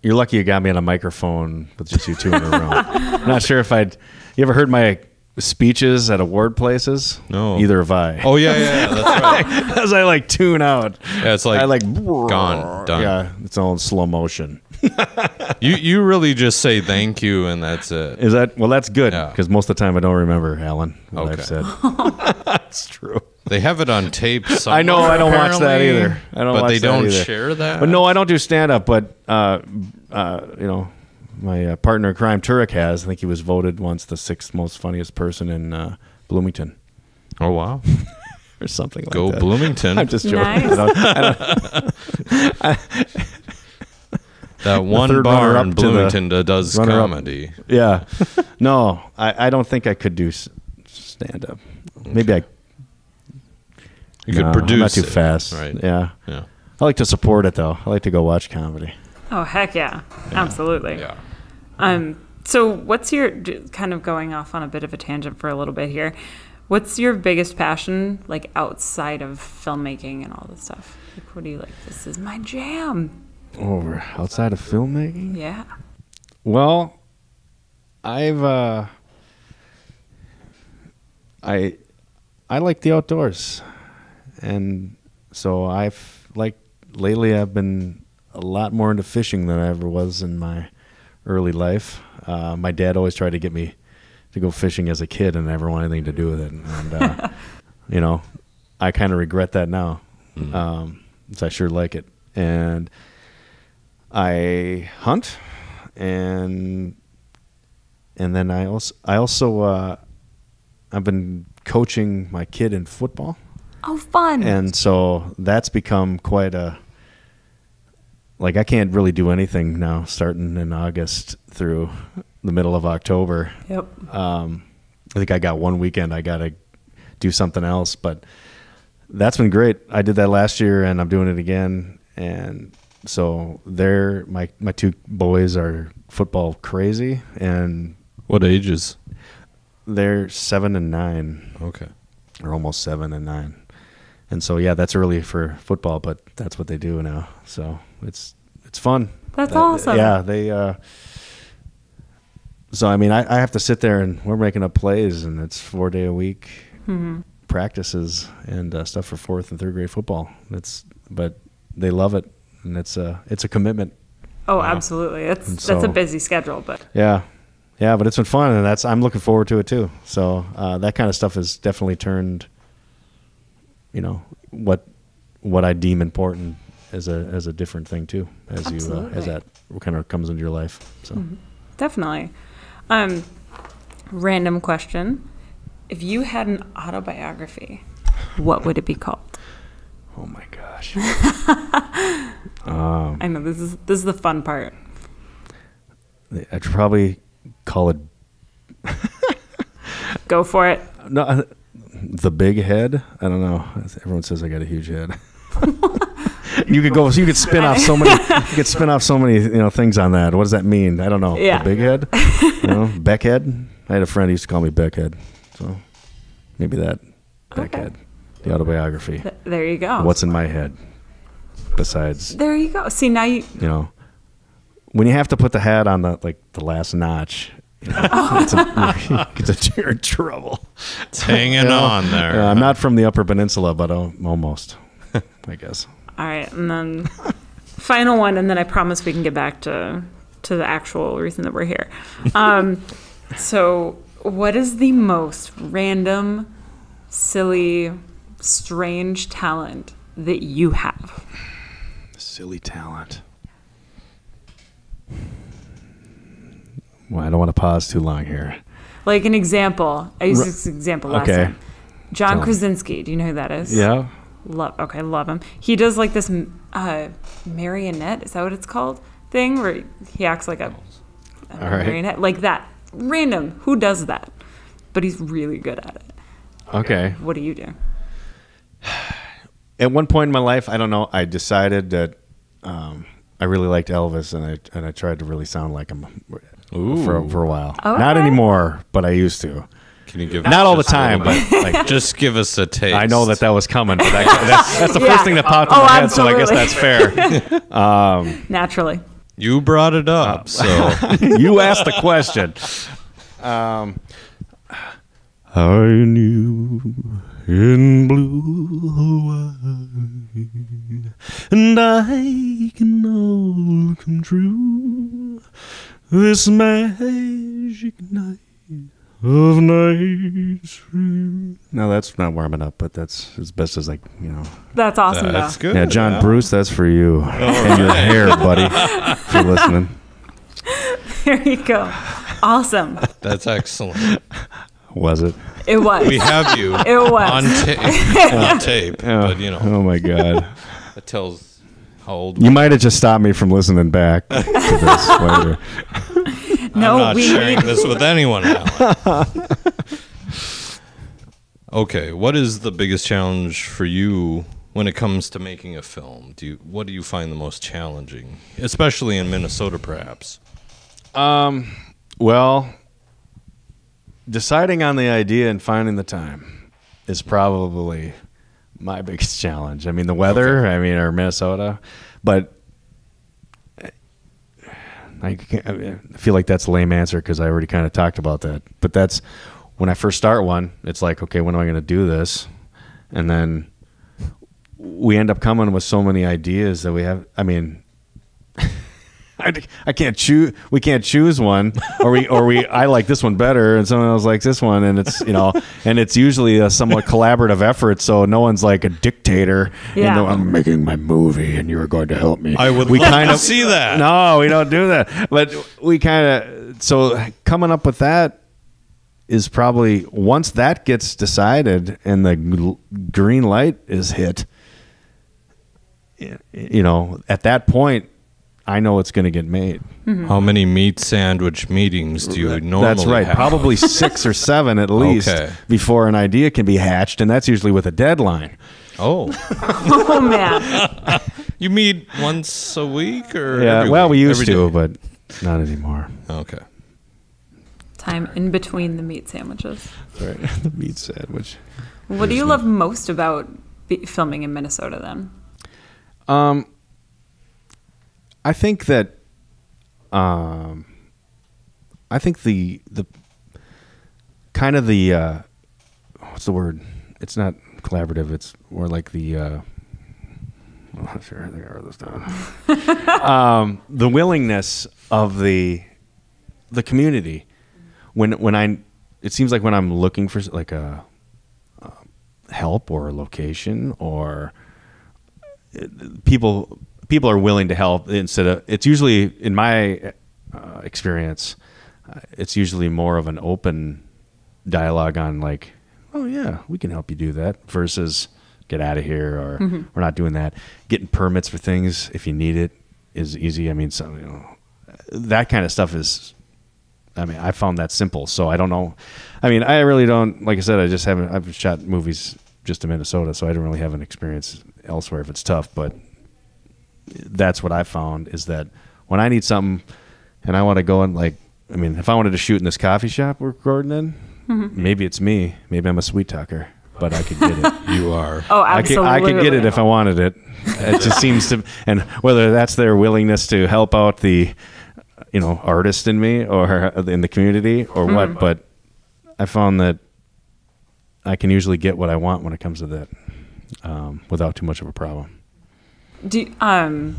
you're lucky you got me on a microphone with just you two in a room. I'm [LAUGHS] Not sure if I'd. You ever heard my speeches at award places? No. Either have I. Oh yeah, yeah, yeah that's right. [LAUGHS] As I like tune out. Yeah, it's like, I like gone, done. Yeah, it's all in slow motion. you you really just say thank you and that's it. Is that well? That's good Yeah. because most of the time I don't remember, Alan. What Okay. I've said. [LAUGHS] that's true. They have it on tape. Somewhere, [LAUGHS] I know, I don't watch that either. I don't But watch they don't either. share that. But no, I don't do stand up. But uh, uh, you know, my uh, partner in crime, Turek, has. I think he was voted once the sixth most funniest person in uh, Bloomington Oh wow, [LAUGHS] or something like go that. Go Bloomington! [LAUGHS] I'm just joking. Nice. I don't- I don't- that one bar in to the Bloomington does runner-up. comedy. yeah, no, I, I don't think I could do stand up. Maybe I. You no, could produce. I'm not too it, fast. right? Yeah. Yeah. I like to support it though. I like to go watch comedy. Oh heck yeah, absolutely. Yeah. Um. So what's your kind of going off on a bit of a tangent for a little bit here? What's your biggest passion like outside of filmmaking and all this stuff? Like, what do you like? This is my jam. Over outside of filmmaking. Yeah. Well, I've uh, I I like the outdoors, and so I've like lately I've been a lot more into fishing than I ever was in my early life. Uh, my dad always tried to get me to go fishing as a kid, and I never wanted anything to do with it. And uh, [LAUGHS] you know, I kind of regret that now. Um, 'cause I sure like it, and I hunt, and and then I also I also uh, I've been coaching my kid in football, Oh, fun. and so that's become quite a like I can't really do anything now starting in August through the middle of October. yep. Um, I think I got one weekend I got to do something else, but that's been great. I did that last year and I'm doing it again. And so they're my, my two boys are football crazy and What ages? they're seven and nine Okay. or almost seven and nine. And so, yeah, that's early for football, but that's what they do now. So it's, it's fun. That's Uh, awesome. Yeah, they. Uh, so I mean, I, I have to sit there and we're making up plays, and it's four day a week Mm-hmm. practices and uh, stuff for fourth and third grade football. It's but they love it, and it's a it's a commitment. Oh, absolutely. It's And that's a busy schedule, but Yeah, yeah, but it's been fun, and that's I'm looking forward to it too. So uh, that kind of stuff has definitely turned, you know, what what I deem important as a as a different thing too, as you uh, as that kind of comes into your life. So. definitely. Um, random question: If you had an autobiography, what would it be called? Oh my gosh. [LAUGHS] I know this is this is the fun part. I'd probably call it Go for it. no, the big head. I don't know. Everyone says I got a huge head. [LAUGHS] you could go. You could spin off so many. [LAUGHS] You could spin off so many. You know things on that. What does that mean? I don't know. Yeah. The big head. You know, [LAUGHS] Beckhead. I had a friend who used to call me Beckhead. So maybe that Beckhead. The autobiography. Th- there you go. What's in my head? Besides, there? You go. See now you. you know, when you have to put the hat on the like the last notch. You know, it's a, it's you're in trouble. It's hanging You know? on there. Uh, I'm not from the Upper Peninsula, but almost, I guess. [LAUGHS] All right, and then final one, and then I promise we can get back to to the actual reason that we're here. Um, [LAUGHS] so, what is the most random, silly, strange talent that you have? Silly talent. Well, I don't want to pause too long here. Like an example. I used this example last okay. time. John Tell. Krasinski. Do you know who that is? Yeah. Love. Okay, love him. He does like this uh, marionette. Is that what it's called? Thing where he acts like a, a right. marionette, like that. Random. Who does that? But he's really good at it. Okay. What do you do? At one point in my life, I don't know. I decided that um, I really liked Elvis, and I and I tried to really sound like him Ooh. for for a while. Not anymore, but I used to. Can you give Not all the just a little time, but like [LAUGHS] just give us a taste. I know that that was coming. But I, [LAUGHS] that's, that's the Yeah. first thing that popped in Oh, my head, so I guess that's fair. [LAUGHS] Naturally. you brought it Uh, up. So you asked the question. Um, I knew in blue Hawaii, and I can all come true. This magic night of nights. through. No, that's not warming up, but that's as best as like you know. That's awesome, that's though. good. Yeah, John Bruce, that's for you and your hair, buddy. If you're listening. [LAUGHS] There you go. Awesome. That's excellent. Was it? It was. We have you It was. on tape. [LAUGHS] on tape, but you know Oh my god. it tells how old. You might have just stopped me from listening back [LAUGHS] to this later. no, I'm not we sharing need. this with anyone. Alan. [LAUGHS] okay, what is the biggest challenge for you when it comes to making a film? Do you what do you find the most challenging, especially in Minnesota, perhaps? Um, well, deciding on the idea and finding the time is probably my [LAUGHS] biggest challenge. I mean, the weather, I mean, or Minnesota, but I, I feel like that's a lame answer because I already kind of talked about that. But that's when I first start one. It's like, okay, when am I going to do this? And then we end up coming with so many ideas that we have. I mean, I, I can't choose. We can't choose one, or we or we. I like this one better, and someone else likes this one, and it's you know, and it's usually a somewhat collaborative effort. So no one's like a dictator. Yeah. You know, I'm making my movie, and you're going to help me. I would We love kind to of see that. No, we don't do that. But we kind of so coming up with that is probably once that gets decided and the gl- green light is hit. You know, at that point, I know it's going to get made. How many meat sandwich meetings do you normally That's right. have? Probably six or seven at [LAUGHS] least Okay. before an idea can be hatched, and that's usually with a deadline. Oh, [LAUGHS] [LAUGHS] Oh man. you meet once a week or Yeah, every well, we used Every to, day? but not anymore. okay. Time in between the meat sandwiches. Right, the meat sandwich. What do you love most about be- filming in Minnesota then? Um, I think that, um, I think the the kind of the uh, what's the word? It's not collaborative. It's more like the. Uh, oh, sure, they are this down. [LAUGHS] um, the willingness of the the community when when I it seems like when I'm looking for like a, uh help or a location or people people are willing to help instead of it's usually in my uh, experience uh, it's usually more of an open dialogue on like oh yeah we can help you do that versus get out of here or we're not doing that. Getting permits for things if you need it is easy. I mean so you know that kind of stuff is i mean i found that simple so i don't know. I mean i really don't like i said i just haven't i've shot movies just in minnesota so i don't really have an experience elsewhere if it's tough but that's what I found is that when I need something and I want to go and like, I mean, if I wanted to shoot in this coffee shop we're recording in, maybe it's me. Maybe I'm a sweet talker, but I could get it. [LAUGHS] You are. Oh, I could, absolutely. I could get it if I wanted it. It just seems to, and whether that's their willingness to help out the, you know, artist in me or in the community or what, but I found that I can usually get what I want when it comes to that um, without too much of a problem. Do um,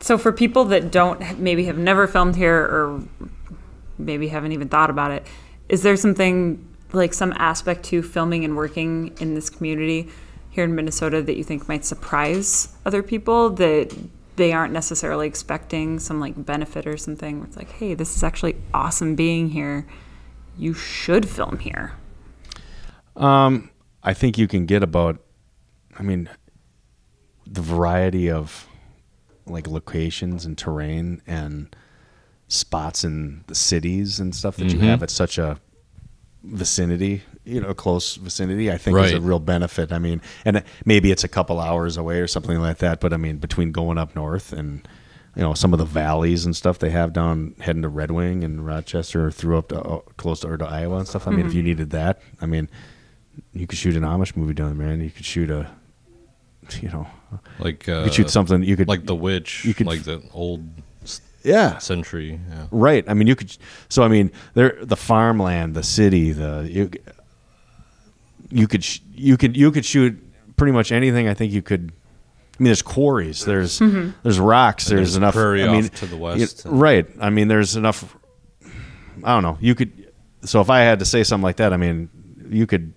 so for people that don't maybe have never filmed here or maybe haven't even thought about it, is there something like some aspect to filming and working in this community here in Minnesota that you think might surprise other people that they aren't necessarily expecting some like benefit or something where it's like, hey, this is actually awesome being here. You should film here. Um, I think you can get about, I mean, the variety of like locations and terrain and spots in the cities and stuff that you have at such a vicinity, you know, a close vicinity, I think is a real benefit. I mean, and maybe it's a couple hours away or something like that, but I mean, between going up north and you know some of the valleys and stuff they have down heading to Red Wing and Rochester or through up to uh, close to, or to Iowa and stuff. I mean, if you needed that, I mean, you could shoot an Amish movie down there, man. You could shoot a, you know, Like uh, you could shoot something. You could like the witch, you could- like the old yeah, century. Yeah. Right. I mean, you could. So I mean, there the farmland, the city, the you. You could sh- you could you could shoot pretty much anything. I think you could. I mean, there's quarries. There's there's rocks. There's, there's enough. prairie I mean, off to the you- west and- right. I mean, there's enough. I don't know. You could. So if I had to say something like that, I mean, you could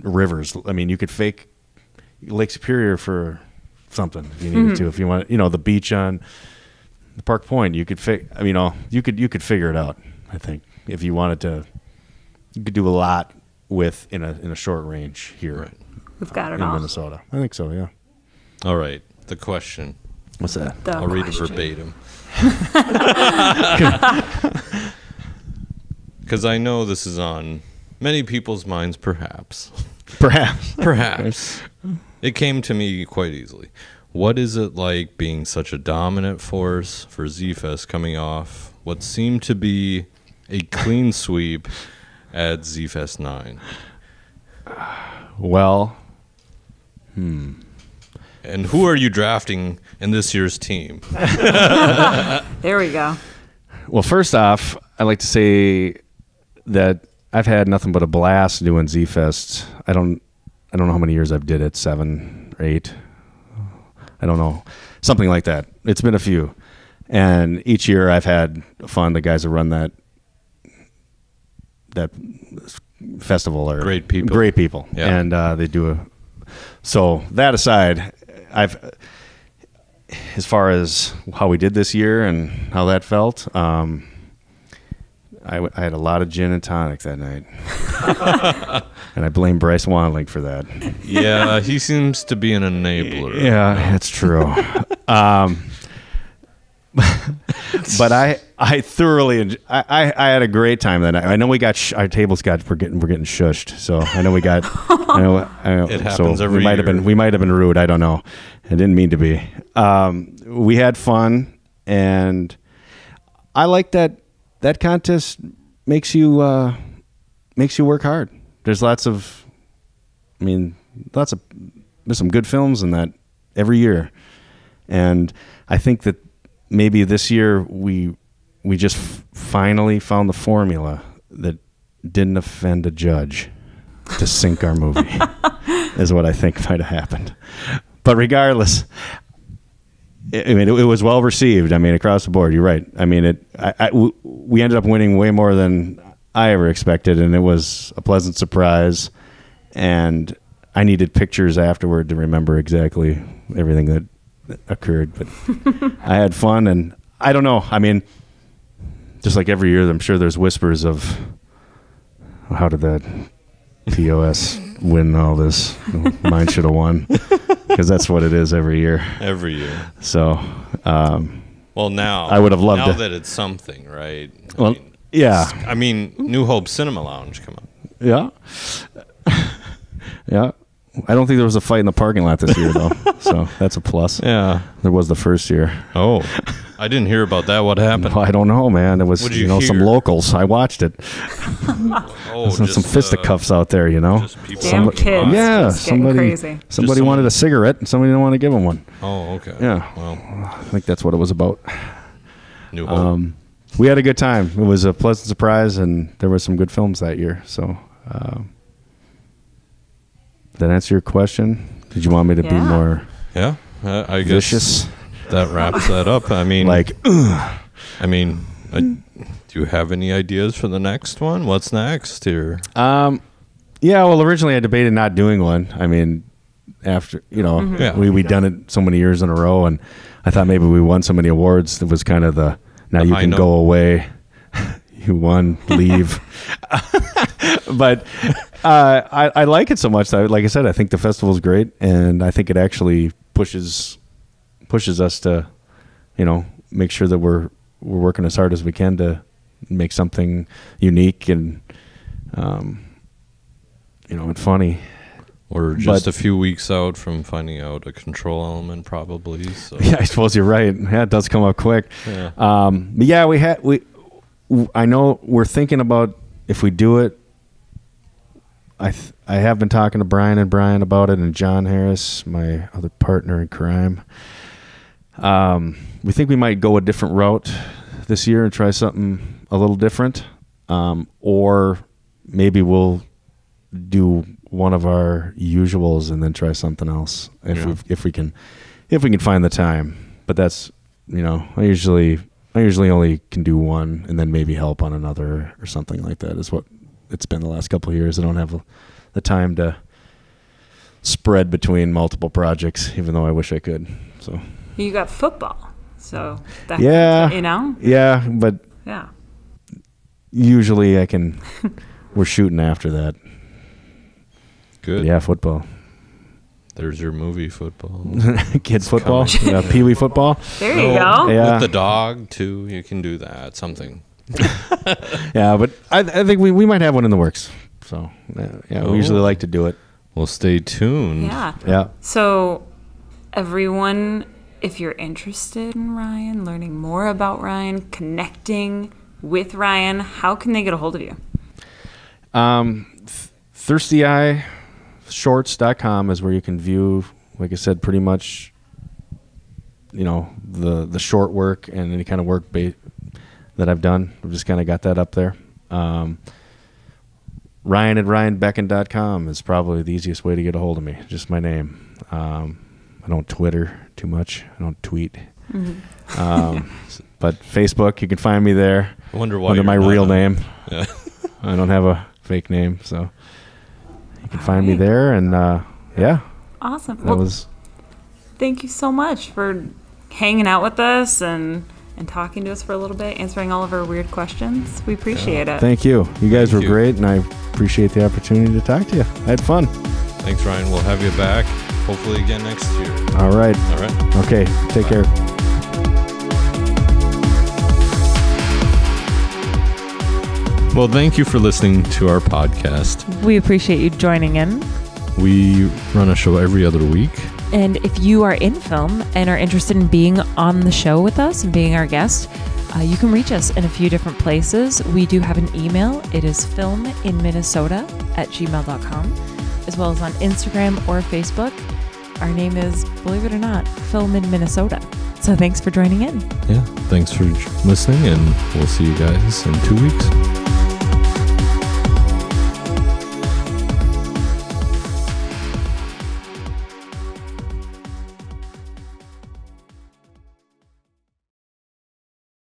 rivers. I mean, you could fake Lake Superior for something if you needed mm-hmm. to. If you want, you know, the beach on the Park Point, you could fig. I mean, you know, you could you could figure it out. I think if you wanted to, you could do a lot with in a in a short range here Right. We've got it in all. Minnesota. I think so. Yeah. All right. The question. What's that? The I'll read it verbatim. [LAUGHS] [LAUGHS] Because I know this is on many people's minds, perhaps. Perhaps. Perhaps. It came to me quite easily. What is it like being such a dominant force for Z Fest coming off what seemed to be a clean sweep at Z Fest 9? Well, hmm. And who are you drafting in this year's team? [LAUGHS] There we go. Well, first off, I'd like to say that I've had nothing but a blast doing Z Fest. I don't, I don't know how many years I've did it, seven or eight. I don't know, something like that. It's been a few, and each year I've had fun. The guys that run that that festival are Great people. Great people, Yeah. and uh, they do a. So that aside, I've as far as how we did this year and how that felt, um, I, w- I had a lot of gin and tonic that night, [LAUGHS] and I blame Bryce Wanling for that. Yeah, he seems to be an enabler. Yeah, that's true. [LAUGHS] um, [LAUGHS] but I I thoroughly I, I I had a great time that night. I know we got sh- our tables got we're getting we're getting shushed. So I know we got I know, I know It so happens every we might have been we might have been rude. I don't know. I didn't mean to be. Um, we had fun and I like that that contest makes you uh, makes you work hard. There's lots of I mean lots of there's some good films in that every year, and I think that maybe this year we we just f- finally found the formula that didn't offend a judge to sink our movie [LAUGHS] is what I think might have happened. But regardless, I mean, it, it was well received. I mean, across the board. You're right. I mean, it. I, I- w- we ended up winning way more than I ever expected, and it was a pleasant surprise. And I needed pictures afterward to remember exactly everything that occurred. But [LAUGHS] I had fun, and I don't know. I mean, just like every year, I'm sure there's whispers of how did that POS win all this? Mine should have won [LAUGHS] because that's what it is every year. Every year. So, um, Well, now I would have loved now that it's something, right? I well, mean, yeah, I mean, New Hope Cinema Lounge. Come on. yeah, [LAUGHS] yeah. I don't think there was a fight in the parking lot this year though, [LAUGHS] so that's a plus. Yeah. There was the first year. Oh, I didn't hear about that. What happened? Well, I don't know, man. It was you, you know some locals. I watched it. [LAUGHS] Oh, some, some just, uh, fisticuffs out there, you know. just people Damn walking kids. yeah, just somebody crazy. somebody Just wanted some- a cigarette and somebody didn't want to give him one. Oh, okay. Yeah. Well, I think that's what it was about. New Hope. Um, we had a good time. It was a pleasant surprise, and there were some good films that year. So, um, did that answer your question? Did you want me to be more yeah. Uh, I guess vicious? that wraps that up. I mean, Like, [CLEARS THROAT] I mean, uh, do you have any ideas for the next one? What's next here? um, yeah. Well, originally I debated not doing one. I mean, after you know, Yeah. we we done it so many years in a row, and I thought maybe we won so many awards. It was kind of the now The you can note. go away. [LAUGHS] you won, leave. [LAUGHS] [LAUGHS] but uh, I, I like it so much that, like I said, I think the festival's great, and I think it actually pushes pushes us to, you know, make sure that we're we're working as hard as we can to make something unique and, um, you know, and funny. We're just But- a few weeks out from finding out a control element, probably. So [LAUGHS] Yeah, I suppose you're right. Yeah, it does come up quick. Yeah. Um, but yeah, we had we. I know we're thinking about if we do it. I th- I have been talking to Brian and Brian about it, and John Harris, my other partner in crime. Um, we think we might go a different route this year and try something a little different, um, or maybe we'll do one of our usuals and then try something else if Yeah. we if we can if we can find the time. But that's you know I usually I usually only can do one and then maybe help on another or something like that is what it's been the last couple of years. I don't have the time to spread between multiple projects, even though I wish I could. So You got football, so that, Yeah. you know, yeah, but yeah. usually I can. [LAUGHS] we're shooting after that. good. Yeah, football, There's your movie football. [LAUGHS] kid football, coming. yeah, pee wee [LAUGHS] football. There you No, go. Yeah. With the dog too, you can do that. Something. [LAUGHS] Yeah, but I, I think we, we might have one in the works. So uh, yeah, Oh. we usually like to do it. Well, stay tuned. Yeah. Yeah. So, everyone, if you're interested in Ryan, learning more about Ryan, connecting with Ryan, how can they get a hold of you? Um, th- thirstyeyeshorts.com is where you can view, like I said, pretty much, you know, the the short work and any kind of work ba- that I've done. I've just kind of got that up there. Um, Ryan at ryanbecken.com is probably the easiest way to get a hold of me. Just my name. Um, I don't Twitter too much. I don't tweet. Um, [LAUGHS] but Facebook, you can find me there I wonder why under my real on- name. Yeah. [LAUGHS] I don't have a fake name, so you can find me there. And uh, yeah, Awesome. that Well, was thank you so much for hanging out with us and and talking to us for a little bit, answering all of our weird questions. We appreciate it. thank you. You guys Thank were you. great, and I appreciate the opportunity to talk to you. I had fun. Thanks, Ryan. We'll have you back hopefully again next year. All right. All right. Okay. Take Bye. care. Well, thank you for listening to our podcast. We appreciate you joining in. We run a show every other week. And if you are in film and are interested in being on the show with us and being our guest, uh, you can reach us in a few different places. We do have an email. It is filminminnesota at gmail.com, as well as on Instagram or Facebook. Our name is, believe it or not, Film in Minnesota. So thanks for joining in. Yeah. Thanks for listening, and we'll see you guys in two weeks.